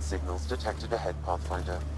Signals detected ahead, Pathfinder.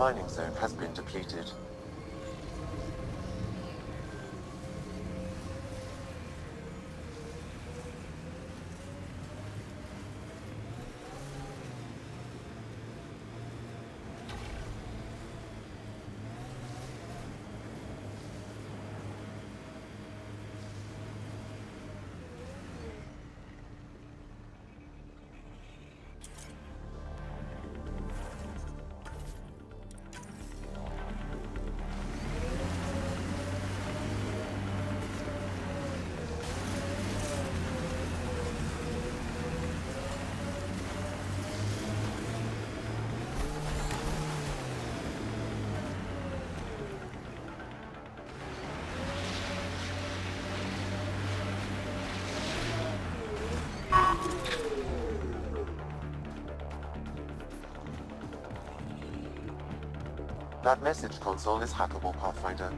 mining zone has been depleted. That message console is hackable, Pathfinder.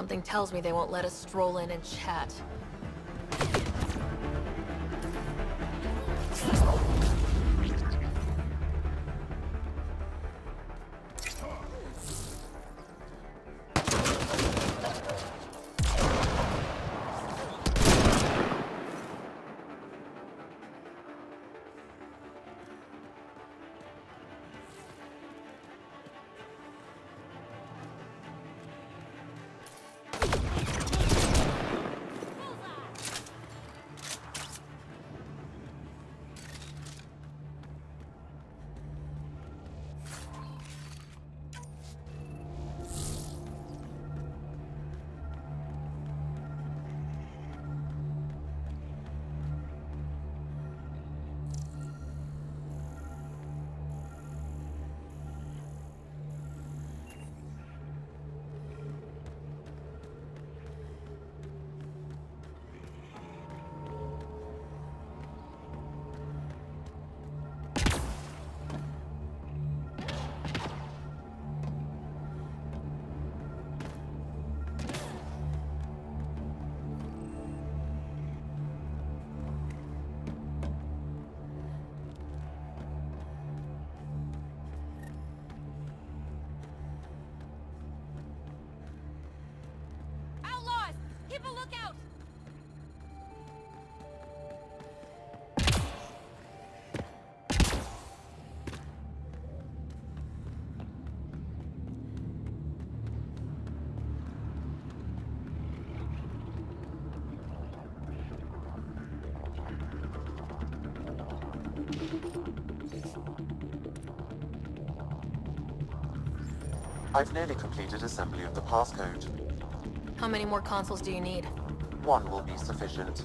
Something tells me they won't let us stroll in and chat. I've nearly completed assembly of the passcode. How many more consoles do you need? One will be sufficient.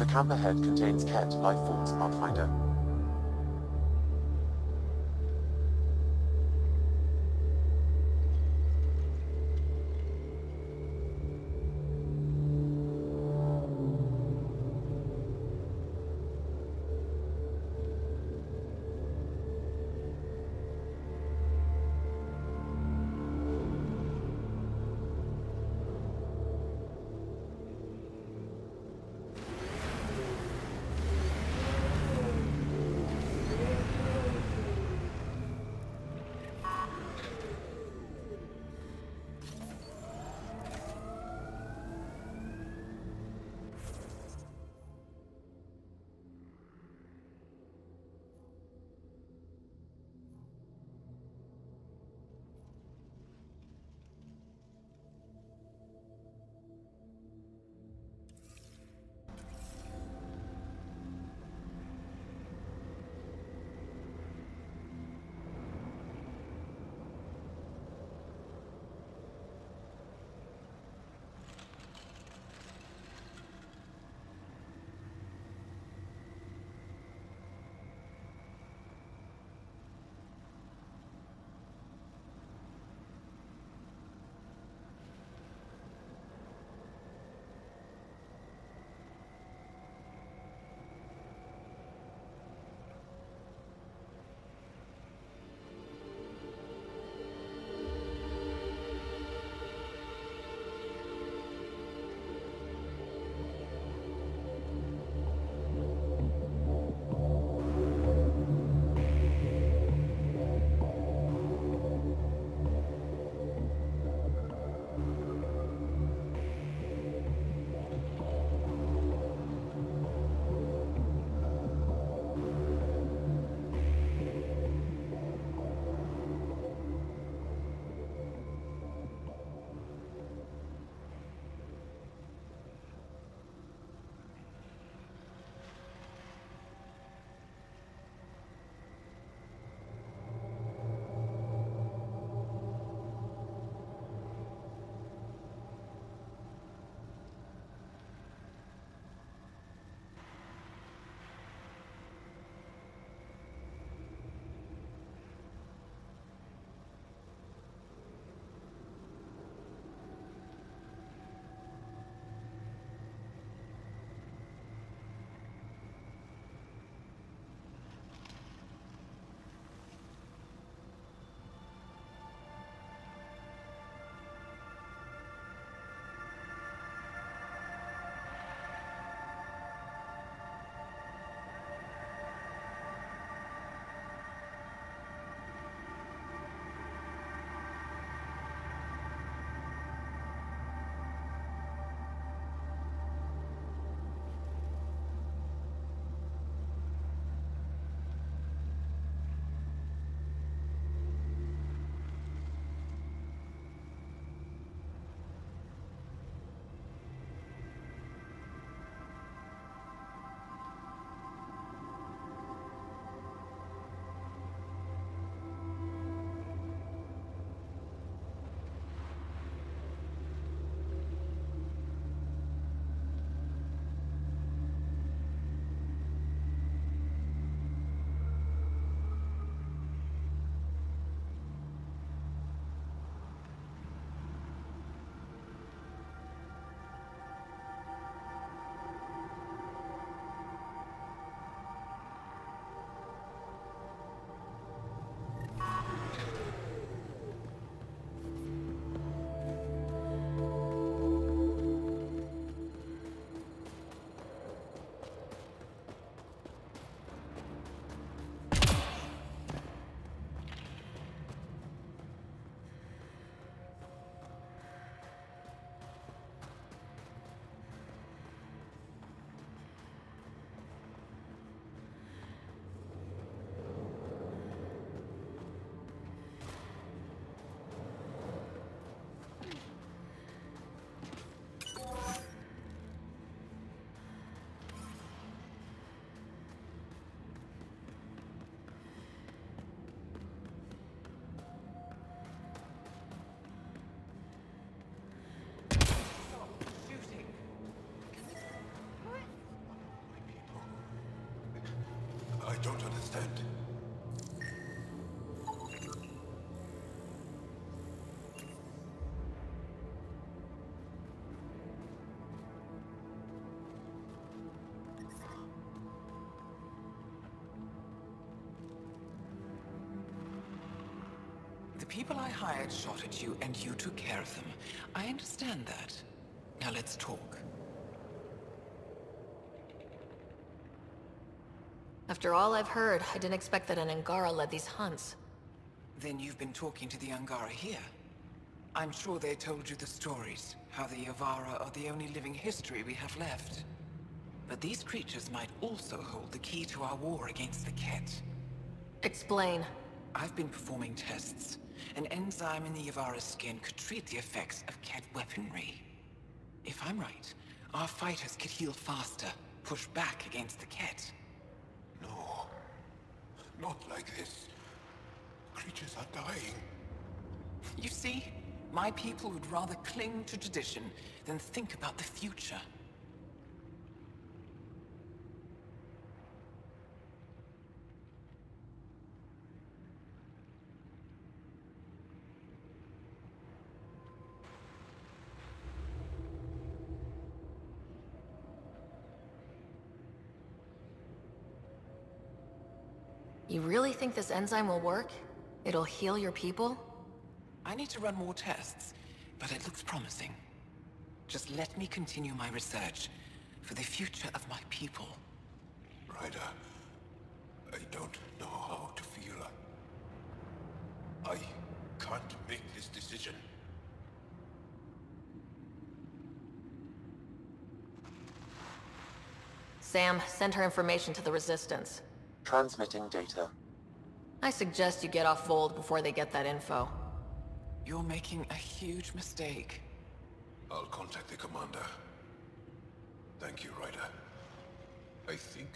The camp head contains Kett life forms Pathfinder. Don't understand. The people I hired shot at you, and you took care of them. I understand that. Now let's talk. After all I've heard, I didn't expect that an Angara led these hunts. Then you've been talking to the Angara here. I'm sure they told you the stories, how the Yavara are the only living history we have left. But these creatures might also hold the key to our war against the Kett. Explain. I've been performing tests. An enzyme in the Yavara's skin could treat the effects of Kett weaponry. If I'm right, our fighters could heal faster, push back against the Kett. No. Not like this. Creatures are dying. You see, my people would rather cling to tradition than think about the future. You really think this enzyme will work? It'll heal your people? I need to run more tests, but it looks promising. Just let me continue my research for the future of my people. Ryder, I don't know how to feel. I can't make this decision. Sam, send her information to the Resistance. Transmitting data. I suggest you get off Voeld before they get that info. You're making a huge mistake. I'll contact the commander. Thank you, Ryder. I think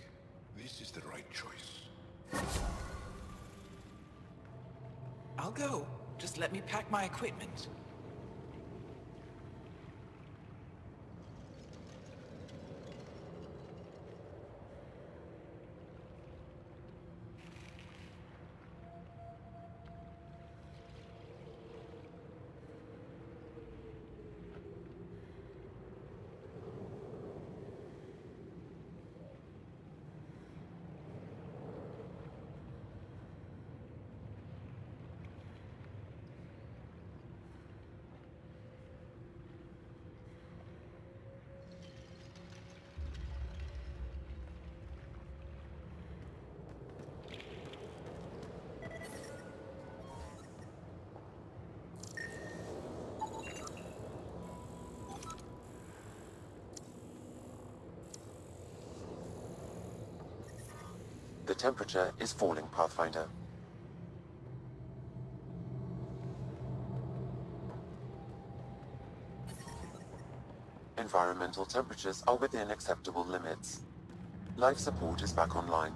this is the right choice. I'll go. Just let me pack my equipment. The temperature is falling, Pathfinder. Environmental temperatures are within acceptable limits. Life support is back online.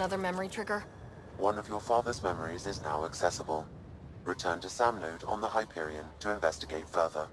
Another memory trigger? One of your father's memories is now accessible. Return to SAM node on the Hyperion to investigate further.